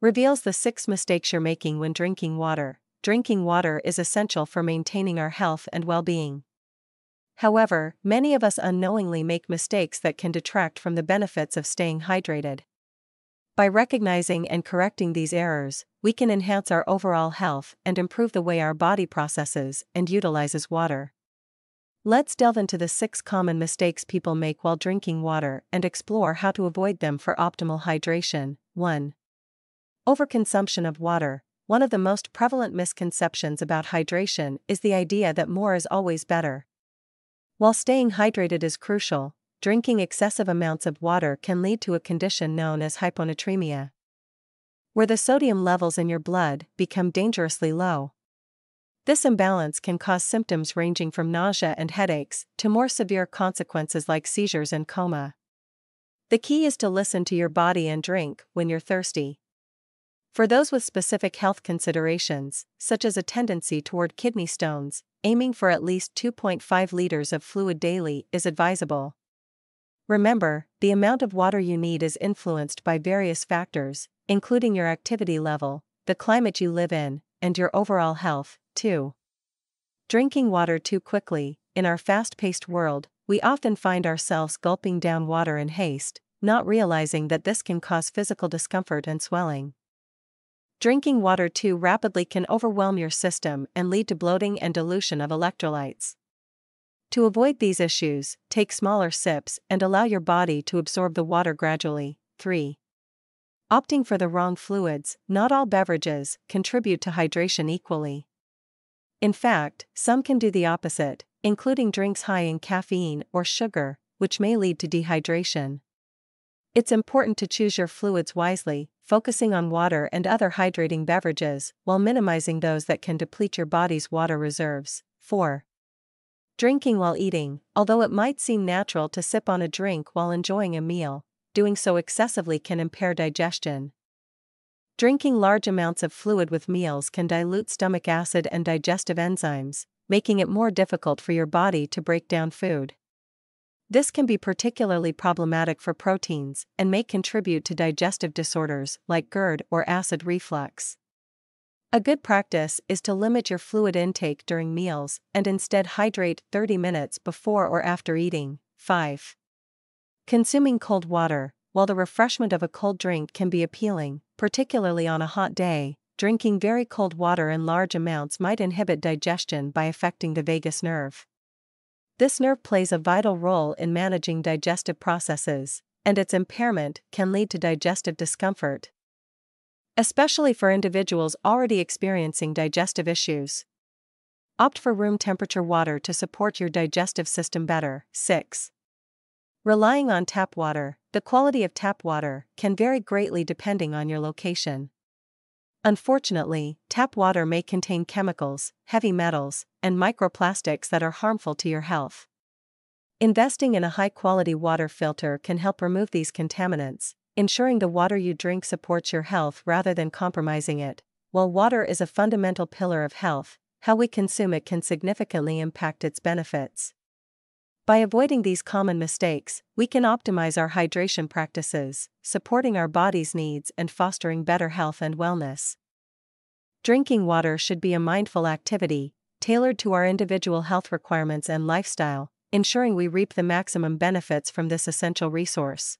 reveals the six mistakes you're making when drinking water. Drinking water is essential for maintaining our health and well being. However, many of us unknowingly make mistakes that can detract from the benefits of staying hydrated. By recognizing and correcting these errors, we can enhance our overall health and improve the way our body processes and utilizes water. Let's delve into the six common mistakes people make while drinking water and explore how to avoid them for optimal hydration. 1. Overconsumption of water. One of the most prevalent misconceptions about hydration is the idea that more is always better. While staying hydrated is crucial, drinking excessive amounts of water can lead to a condition known as hyponatremia, where the sodium levels in your blood become dangerously low. This imbalance can cause symptoms ranging from nausea and headaches to more severe consequences like seizures and coma. The key is to listen to your body and drink when you're thirsty. For those with specific health considerations, such as a tendency toward kidney stones, aiming for at least 2.5 liters of fluid daily is advisable. Remember, the amount of water you need is influenced by various factors, including your activity level, the climate you live in, and your overall health, too. Drinking water too quickly, in our fast paced world, we often find ourselves gulping down water in haste, not realizing that this can cause physical discomfort and swelling. Drinking water too rapidly can overwhelm your system and lead to bloating and dilution of electrolytes. To avoid these issues, take smaller sips and allow your body to absorb the water gradually. 3. Opting for the wrong fluids, not all beverages contribute to hydration equally. In fact, some can do the opposite, including drinks high in caffeine or sugar, which may lead to dehydration. It's important to choose your fluids wisely, focusing on water and other hydrating beverages while minimizing those that can deplete your body's water reserves. 4. Drinking while eating, although it might seem natural to sip on a drink while enjoying a meal, doing so excessively can impair digestion. Drinking large amounts of fluid with meals can dilute stomach acid and digestive enzymes, making it more difficult for your body to break down food. This can be particularly problematic for proteins and may contribute to digestive disorders like GERD or acid reflux. A good practice is to limit your fluid intake during meals and instead hydrate 30 minutes before or after eating. 5. Consuming cold water. While the refreshment of a cold drink can be appealing, particularly on a hot day, drinking very cold water in large amounts might inhibit digestion by affecting the vagus nerve. This nerve plays a vital role in managing digestive processes, and its impairment can lead to digestive discomfort. Especially for individuals already experiencing digestive issues. Opt for room temperature water to support your digestive system better. 6. Relying on tap water, the quality of tap water can vary greatly depending on your location. Unfortunately, tap water may contain chemicals, heavy metals, and microplastics that are harmful to your health. Investing in a high quality water filter can help remove these contaminants, ensuring the water you drink supports your health rather than compromising it. While water is a fundamental pillar of health, how we consume it can significantly impact its benefits. By avoiding these common mistakes, we can optimize our hydration practices, supporting our body's needs and fostering better health and wellness. Drinking water should be a mindful activity, tailored to our individual health requirements and lifestyle, ensuring we reap the maximum benefits from this essential resource.